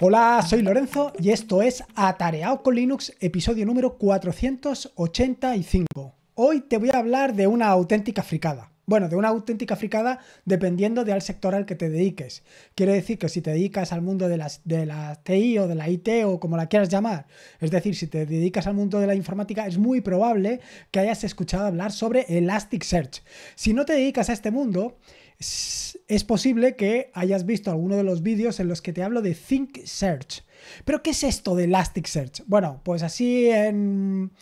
Hola, soy Lorenzo y esto es Atareado con Linux, episodio número 485. Hoy te voy a hablar de una auténtica fricada. Bueno, de una auténtica fricada dependiendo del sector al que te dediques. Quiere decir que si te dedicas al mundo de, las, de la TI o de la IT o como la quieras llamar, es decir, si te dedicas al mundo de la informática, es muy probable que hayas escuchado hablar sobre Elasticsearch. Si no te dedicas a este mundo, es posible que hayas visto alguno de los vídeos en los que te hablo de Think Search. Pero ¿qué es esto de Elasticsearch? Bueno, pues así en...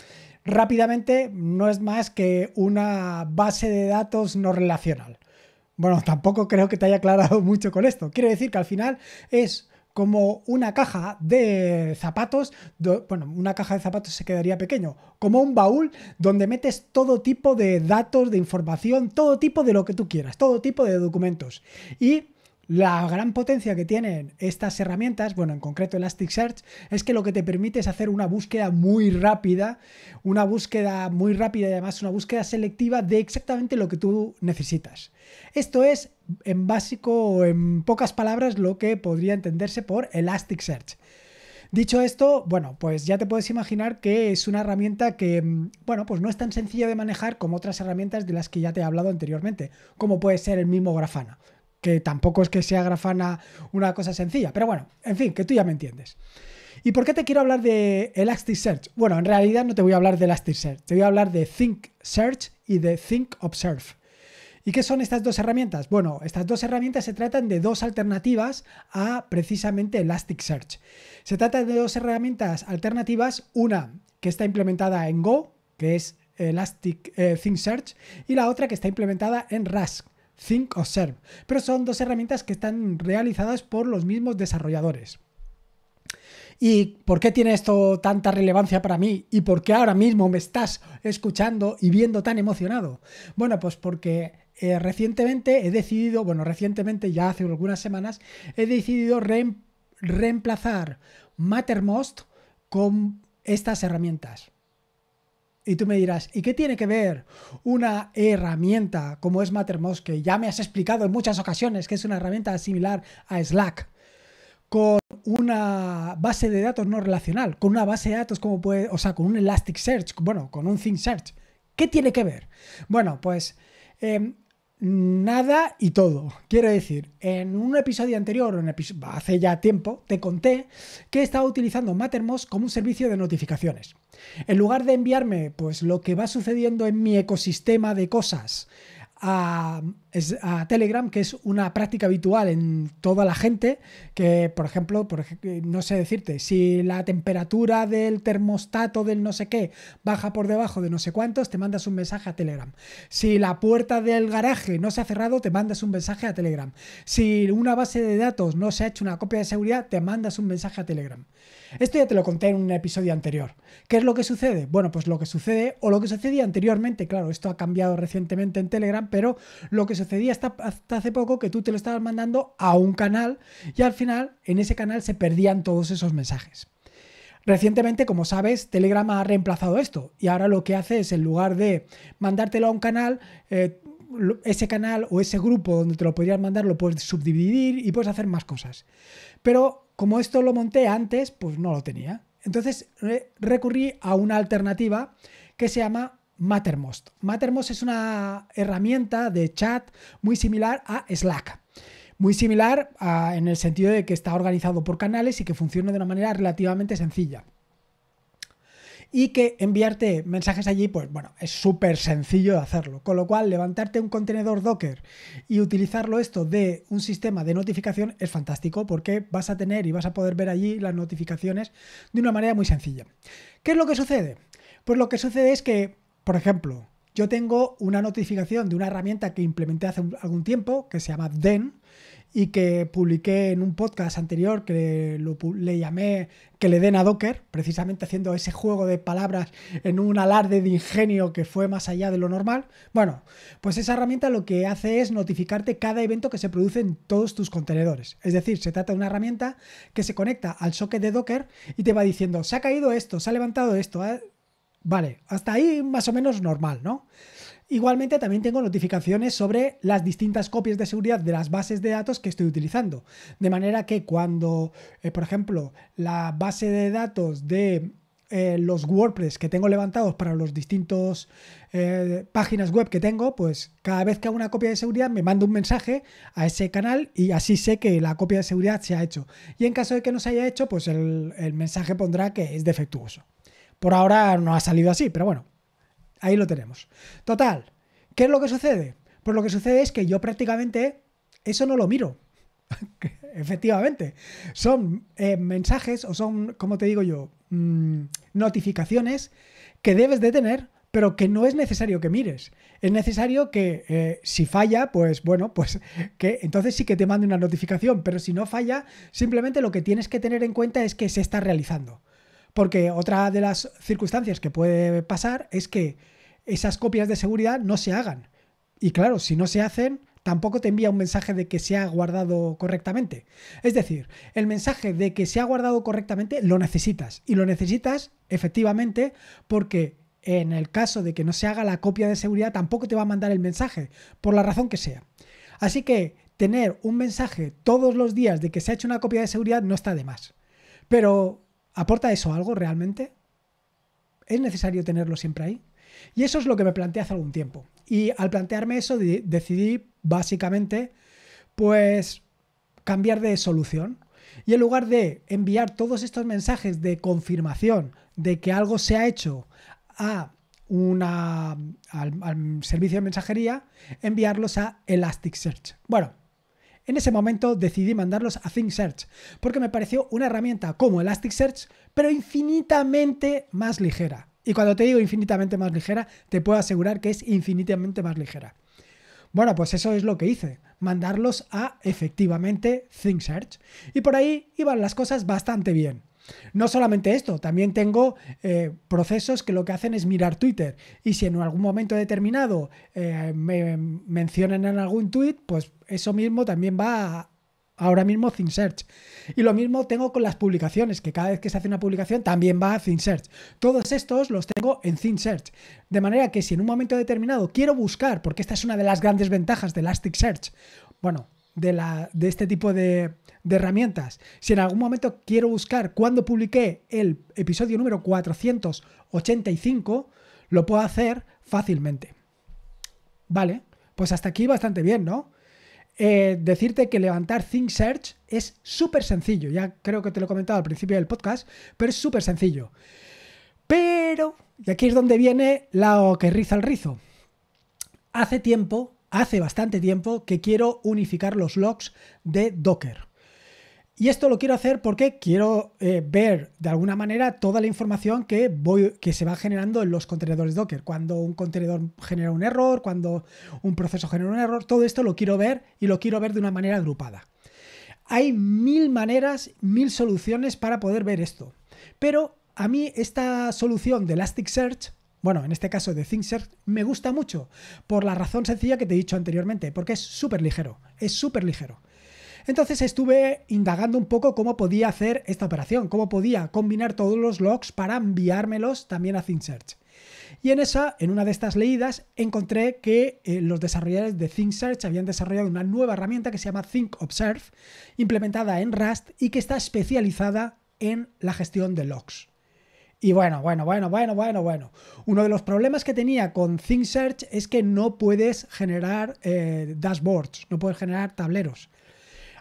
rápidamente no es más que una base de datos no relacional. Bueno, tampoco creo que te haya aclarado mucho con esto. Quiere decir que al final es como una caja de zapatos, bueno, una caja de zapatos se quedaría pequeño, como un baúl donde metes todo tipo de datos, de información, todo tipo de lo que tú quieras, todo tipo de documentos. Y la gran potencia que tienen estas herramientas, bueno, en concreto Elasticsearch, es que lo que te permite es hacer una búsqueda muy rápida, una búsqueda muy rápida y además una búsqueda selectiva de exactamente lo que tú necesitas. Esto es, en básico o en pocas palabras, lo que podría entenderse por Elasticsearch. Dicho esto, bueno, pues ya te puedes imaginar que es una herramienta que, bueno, pues no es tan sencilla de manejar como otras herramientas de las que ya te he hablado anteriormente, como puede ser el mismo Grafana que tampoco es que sea Grafana una cosa sencilla, pero bueno, en fin, que tú ya me entiendes. ¿Y por qué te quiero hablar de Elasticsearch? Bueno, en realidad no te voy a hablar de Elasticsearch, te voy a hablar de Think Search y de Think Observe. ¿Y qué son estas dos herramientas? Bueno, estas dos herramientas se tratan de dos alternativas a precisamente Elasticsearch. Se trata de dos herramientas alternativas, una que está implementada en Go, que es Elastic eh, Think Search, y la otra que está implementada en Rask, Think Observe, pero son dos herramientas que están realizadas por los mismos desarrolladores. ¿Y por qué tiene esto tanta relevancia para mí? ¿Y por qué ahora mismo me estás escuchando y viendo tan emocionado? Bueno, pues porque eh, recientemente he decidido, bueno, recientemente ya hace algunas semanas, he decidido reemplazar Mattermost con estas herramientas. Y tú me dirás, ¿y qué tiene que ver una herramienta como es Mattermost, que ya me has explicado en muchas ocasiones que es una herramienta similar a Slack, con una base de datos no relacional, con una base de datos como puede, o sea, con un Elasticsearch, bueno, con un ThinkSearch? ¿Qué tiene que ver? Bueno, pues em, nada y todo. Quiero decir, en un episodio anterior, hace ya tiempo, te conté que estaba utilizando Mattermost como un servicio de notificaciones. En lugar de enviarme pues lo que va sucediendo en mi ecosistema de cosas a, Telegram, que es una práctica habitual en toda la gente, que por ejemplo, por no sé decirte, si la temperatura del termostato del no sé qué baja por debajo de no sé cuántos, te mandas un mensaje a Telegram. Si la puerta del garaje no se ha cerrado, te mandas un mensaje a Telegram. Si una base de datos no se ha hecho una copia de seguridad, te mandas un mensaje a Telegram. Esto ya te lo conté en un episodio anterior. ¿Qué es lo que sucede? Bueno, pues lo que sucede, o lo que sucedía anteriormente, claro, esto ha cambiado recientemente en Telegram, pero lo que sucedía hasta, hace poco que tú te lo estabas mandando a un canal y al final en ese canal se perdían todos esos mensajes. Recientemente, como sabes, Telegram ha reemplazado esto y ahora lo que hace es, en lugar de mandártelo a un canal, eh, ese canal o ese grupo donde te lo podrías mandar lo puedes subdividir y puedes hacer más cosas. Pero como esto lo monté antes, pues no lo tenía. Entonces recurrí a una alternativa que se llama Mattermost. Mattermost es una herramienta de chat muy similar a Slack. Muy similar en el sentido de que está organizado por canales y que funciona de una manera relativamente sencilla y que enviarte mensajes allí, pues bueno, es súper sencillo de hacerlo. Con lo cual, levantarte un contenedor Docker y utilizarlo esto de un sistema de notificación es fantástico porque vas a tener y vas a poder ver allí las notificaciones de una manera muy sencilla. ¿Qué es lo que sucede? Pues lo que sucede es que, por ejemplo, yo tengo una notificación de una herramienta que implementé hace algún tiempo que se llama Den y que publiqué en un podcast anterior que le llamé que le den a Docker, precisamente haciendo ese juego de palabras en un alarde de ingenio que fue más allá de lo normal. Bueno, pues esa herramienta lo que hace es notificarte cada evento que se produce en todos tus contenedores. Es decir, se trata de una herramienta que se conecta al socket de Docker y te va diciendo, se ha caído esto, se ha levantado esto. Vale, hasta ahí más o menos normal, ¿no? Igualmente también tengo notificaciones sobre las distintas copias de seguridad de las bases de datos que estoy utilizando. De manera que cuando, eh, por ejemplo, la base de datos de eh, los WordPress que tengo levantados para los distintos eh, páginas web que tengo, pues cada vez que hago una copia de seguridad me mando un mensaje a ese canal y así sé que la copia de seguridad se ha hecho. Y en caso de que no se haya hecho, pues el, el mensaje pondrá que es defectuoso. Por ahora no ha salido así, pero bueno, Ahí lo tenemos. Total, ¿qué es lo que sucede? Pues lo que sucede es que yo prácticamente eso no lo miro. Efectivamente, son eh, mensajes o son, como te digo yo, mm, notificaciones que debes de tener, pero que no es necesario que mires. Es necesario que eh, si falla, pues bueno, pues que entonces sí que te mande una notificación, pero si no falla, simplemente lo que tienes que tener en cuenta es que se está realizando. Porque otra de las circunstancias que puede pasar es que esas copias de seguridad no se hagan. Y claro, si no se hacen, tampoco te envía un mensaje de que se ha guardado correctamente. Es decir, el mensaje de que se ha guardado correctamente lo necesitas. Y lo necesitas efectivamente porque en el caso de que no se haga la copia de seguridad tampoco te va a mandar el mensaje, por la razón que sea. Así que tener un mensaje todos los días de que se ha hecho una copia de seguridad no está de más. Pero ¿Aporta eso algo realmente? ¿Es necesario tenerlo siempre ahí? Y eso es lo que me planteé hace algún tiempo. Y al plantearme eso decidí básicamente pues cambiar de solución. Y en lugar de enviar todos estos mensajes de confirmación de que algo se ha hecho a una, al, al servicio de mensajería, enviarlos a Elasticsearch. Bueno, en ese momento decidí mandarlos a ThinkSearch porque me pareció una herramienta como Elasticsearch, pero infinitamente más ligera. Y cuando te digo infinitamente más ligera, te puedo asegurar que es infinitamente más ligera. Bueno, pues eso es lo que hice, mandarlos a efectivamente ThinkSearch. Y por ahí iban las cosas bastante bien. No solamente esto, también tengo eh, procesos que lo que hacen es mirar Twitter y si en algún momento determinado eh, me mencionan en algún tweet, pues eso mismo también va ahora mismo a ThinkSearch. Y lo mismo tengo con las publicaciones, que cada vez que se hace una publicación también va a ThinkSearch. Todos estos los tengo en ThinkSearch. De manera que si en un momento determinado quiero buscar, porque esta es una de las grandes ventajas de Elasticsearch, bueno, de, este tipo de, herramientas. Si en algún momento quiero buscar cuándo publiqué el episodio número 485, lo puedo hacer fácilmente. Vale, pues hasta aquí bastante bien, ¿no? Eh, decirte que levantar ThinkSearch es súper sencillo. Ya creo que te lo he comentado al principio del podcast, pero es súper sencillo. Pero, y aquí es donde viene la que riza el rizo. Hace tiempo, hace bastante tiempo, que quiero unificar los logs de Docker. Y esto lo quiero hacer porque quiero eh, ver de alguna manera toda la información que, que se va generando en los contenedores Docker. Cuando un contenedor genera un error, cuando un proceso genera un error, todo esto lo quiero ver y lo quiero ver de una manera agrupada. Hay mil maneras, mil soluciones para poder ver esto. Pero a mí esta solución de Elasticsearch bueno, en este caso de ThinkSearch, me gusta mucho por la razón sencilla que te he dicho anteriormente, porque es súper ligero, es súper ligero. Entonces estuve indagando un poco cómo podía hacer esta operación, cómo podía combinar todos los logs para enviármelos también a ThinkSearch. Y en esa, en una de estas leídas, encontré que eh, los desarrolladores de ThinkSearch habían desarrollado una nueva herramienta que se llama ThinkObserve, implementada en Rust y que está especializada en la gestión de logs. Y bueno, bueno, bueno, bueno, bueno, bueno. Uno de los problemas que tenía con ThinkSearch es que no puedes generar eh, dashboards, no puedes generar tableros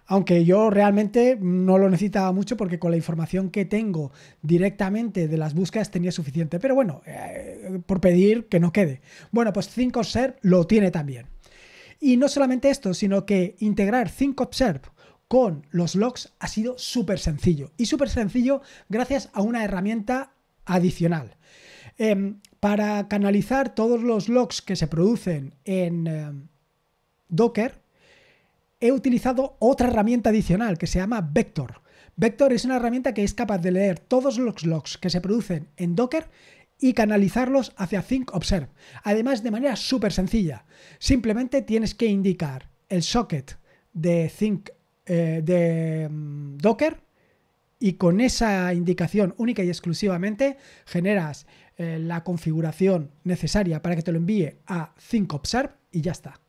aunque yo realmente no lo necesitaba mucho porque con la información que tengo directamente de las búsquedas tenía suficiente. Pero bueno, eh, por pedir que no quede. Bueno, pues ThinkObserve lo tiene también. Y no solamente esto, sino que integrar ThinkObserve con los logs ha sido súper sencillo. Y súper sencillo gracias a una herramienta adicional. Em, para canalizar todos los logs que se producen en em, Docker, he utilizado otra herramienta adicional que se llama Vector. Vector es una herramienta que es capaz de leer todos los logs que se producen en Docker y canalizarlos hacia ThinkObserve. Además, de manera súper sencilla. Simplemente tienes que indicar el socket de Think eh, de mm, Docker y con esa indicación única y exclusivamente generas eh, la configuración necesaria para que te lo envíe a ThinkObserve y ya está.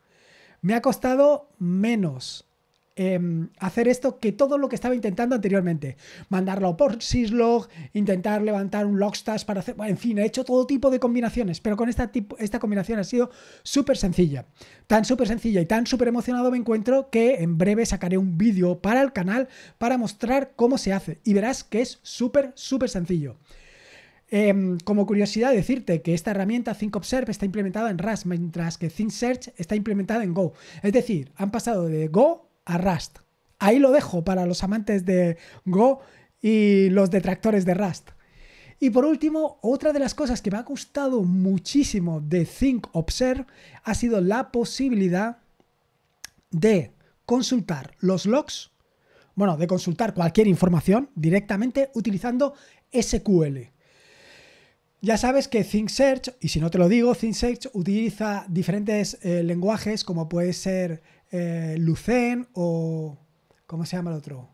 Me ha costado menos Em, hacer esto que todo lo que estaba intentando anteriormente. Mandarlo por syslog, intentar levantar un logstash para hacer... En fin, he hecho todo tipo de combinaciones, pero con esta, tipo, esta combinación ha sido súper sencilla. Tan súper sencilla y tan súper emocionado me encuentro que en breve sacaré un vídeo para el canal para mostrar cómo se hace. Y verás que es súper, súper sencillo. Em, como curiosidad, decirte que esta herramienta ThinkObserve está implementada en Rust, mientras que ThinkSearch está implementada en Go. Es decir, han pasado de Go a Rust. Ahí lo dejo para los amantes de Go y los detractores de Rust. Y por último, otra de las cosas que me ha gustado muchísimo de Think Observe ha sido la posibilidad de consultar los logs, bueno, de consultar cualquier información directamente utilizando SQL. Ya sabes que ThinkSearch, y si no te lo digo, ThinkSearch utiliza diferentes eh, lenguajes como puede ser eh, Lucen o... ¿Cómo se llama el otro?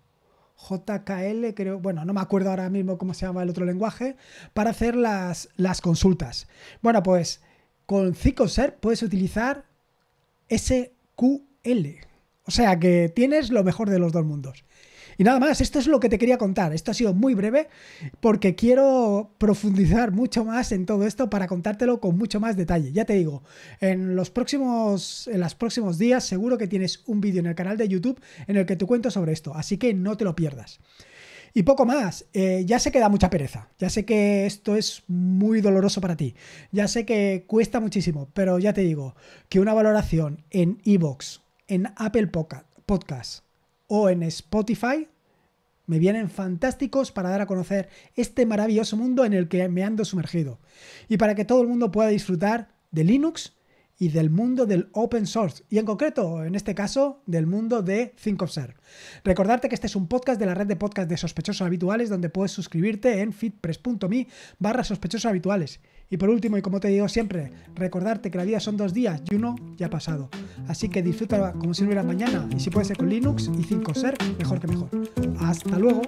JKL, creo, bueno, no me acuerdo ahora mismo cómo se llama el otro lenguaje, para hacer las, las consultas. Bueno, pues con Cicoser puedes utilizar SQL. O sea que tienes lo mejor de los dos mundos. Y nada más, esto es lo que te quería contar. Esto ha sido muy breve porque quiero profundizar mucho más en todo esto para contártelo con mucho más detalle. Ya te digo, en los próximos, en los próximos días seguro que tienes un vídeo en el canal de YouTube en el que te cuento sobre esto, así que no te lo pierdas. Y poco más, eh, ya sé que da mucha pereza, ya sé que esto es muy doloroso para ti, ya sé que cuesta muchísimo, pero ya te digo que una valoración en Evox, en Apple Podcast o en Spotify me vienen fantásticos para dar a conocer este maravilloso mundo en el que me ando sumergido y para que todo el mundo pueda disfrutar de Linux y del mundo del open source y en concreto, en este caso, del mundo de ThinkObserve. Recordarte que este es un podcast de la red de podcast de sospechosos habituales donde puedes suscribirte en fitpress.me barra sospechosos habituales. Y por último, y como te digo siempre, recordarte que la vida son dos días y uno ya ha pasado. Así que disfruta como si no hubiera mañana y si puede ser con Linux y ThinkObserve, mejor que mejor. Hasta luego.